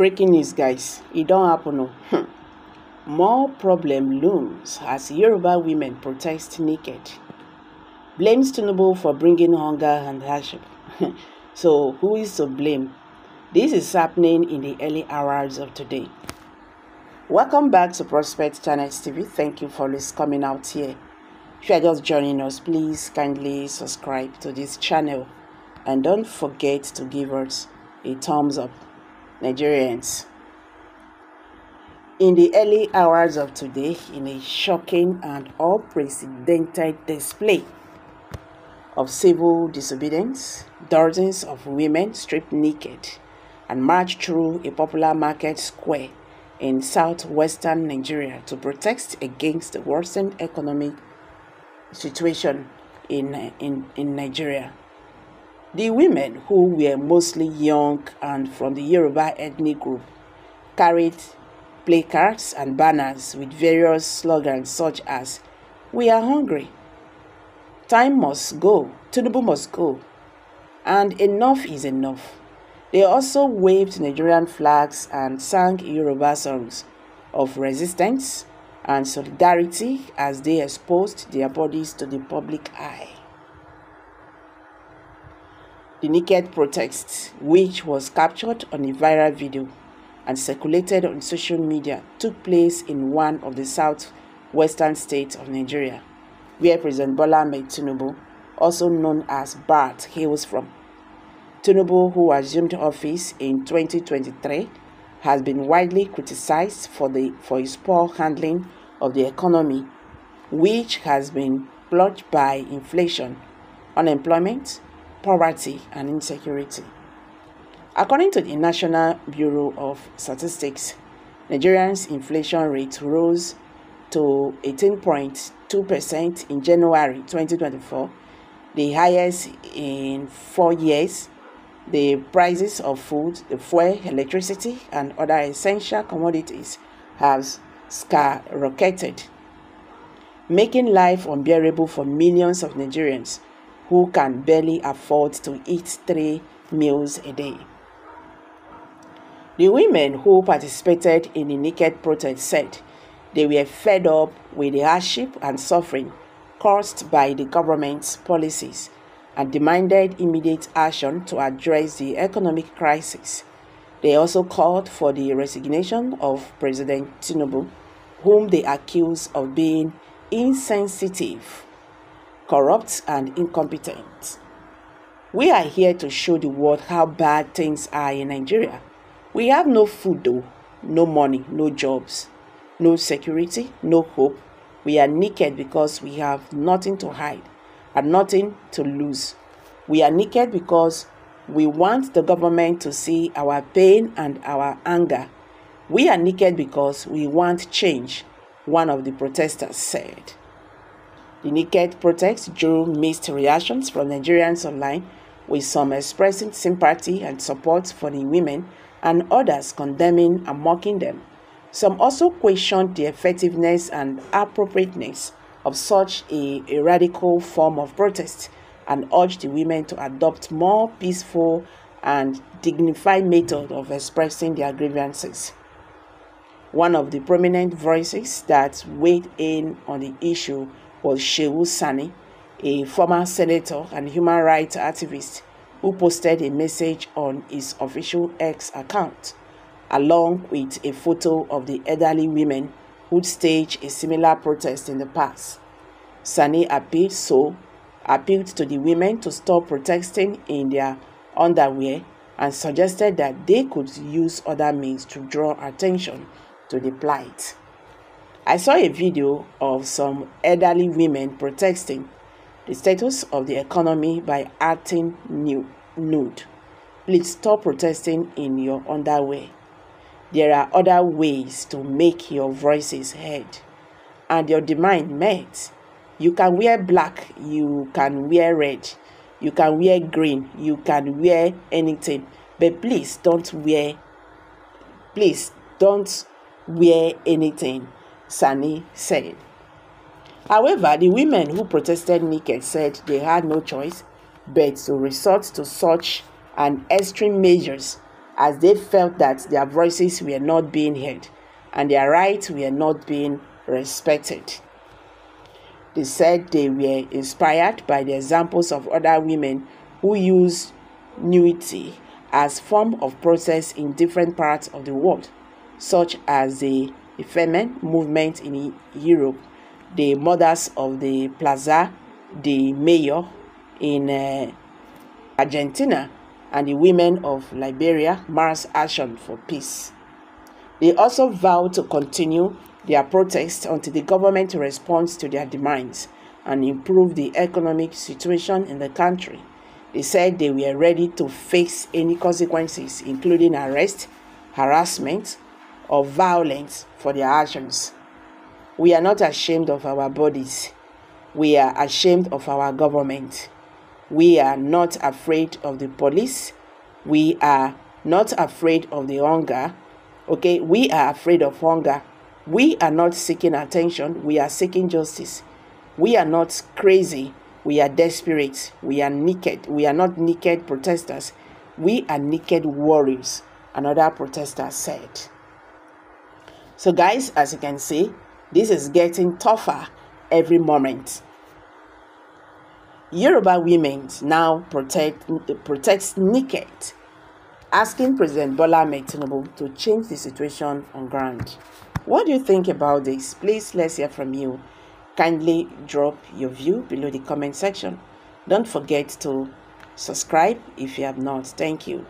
Breaking news, guys. It don't happen. No. Hmm. More problem looms as Yoruba women protest naked. Blames Tinubu for bringing hunger and hardship. so, who is to blame? This is happening in the early hours of today. Welcome back to Prospect Channels TV. Thank you for always coming out here. If you are just joining us, please kindly subscribe to this channel and don't forget to give us a thumbs up. Nigerians. In the early hours of today, in a shocking and unprecedented display of civil disobedience, dozens of women stripped naked and marched through a popular market square in southwestern Nigeria to protest against the worsened economic situation in, in, in Nigeria. The women, who were mostly young and from the Yoruba ethnic group, carried placards and banners with various slogans such as We are hungry, Time must go, Tinubu must go, and enough is enough. They also waved Nigerian flags and sang Yoruba songs of resistance and solidarity as they exposed their bodies to the public eye. The naked protest, which was captured on a viral video and circulated on social media, took place in one of the southwestern states of Nigeria, where President Bola Tinubu, also known as BAT, hails from. Tinubu, who assumed office in 2023, has been widely criticized for, the, for his poor handling of the economy, which has been plagued by inflation, unemployment, poverty, and insecurity. According to the National Bureau of Statistics, Nigerians' inflation rate rose to 18.2% in January 2024, the highest in four years. The prices of food, the fuel, electricity, and other essential commodities have skyrocketed, making life unbearable for millions of Nigerians who can barely afford to eat three meals a day. The women who participated in the naked protest said they were fed up with the hardship and suffering caused by the government's policies and demanded immediate action to address the economic crisis. They also called for the resignation of President Tinubu, whom they accused of being insensitive corrupt, and incompetent. We are here to show the world how bad things are in Nigeria. We have no food though, no money, no jobs, no security, no hope. We are naked because we have nothing to hide and nothing to lose. We are naked because we want the government to see our pain and our anger. We are naked because we want change, one of the protesters said. The naked protest drew mixed reactions from Nigerians online, with some expressing sympathy and support for the women and others condemning and mocking them. Some also questioned the effectiveness and appropriateness of such a, a radical form of protest and urged the women to adopt more peaceful and dignified method of expressing their grievances. One of the prominent voices that weighed in on the issue was Shehu Sani, a former senator and human rights activist who posted a message on his official X account, along with a photo of the elderly women who staged a similar protest in the past. Sani appealed so appealed to the women to stop protesting in their underwear and suggested that they could use other means to draw attention to the plight. I saw a video of some elderly women protesting the status of the economy by acting nude. Please stop protesting in your underwear. There are other ways to make your voices heard and your demand met. You can wear black, you can wear red, you can wear green, you can wear anything, but please don't wear please don't wear anything Sani said. However, the women who protested naked said they had no choice but to resort to such an extreme measures as they felt that their voices were not being heard and their rights were not being respected. They said they were inspired by the examples of other women who used nudity as form of protest in different parts of the world, such as the Femen movement in Europe, the mothers of the Plaza de Mayo in uh, Argentina, and the women of Liberia Mass Action for Peace. They also vowed to continue their protest until the government responds to their demands and improve the economic situation in the country. They said they were ready to face any consequences, including arrest, harassment, or violence for their actions. We are not ashamed of our bodies. We are ashamed of our government. We are not afraid of the police. We are not afraid of the hunger. Okay, we are afraid of hunger. We are not seeking attention. We are seeking justice. We are not crazy. We are desperate. We are naked. We are not naked protesters. We are naked warriors, another protester said. So, guys, as you can see, this is getting tougher every moment. Yoruba women now protect protects naked, asking President Bola Tinubu to change the situation on ground. What do you think about this? Please let's hear from you. Kindly drop your view below the comment section. Don't forget to subscribe if you have not. Thank you.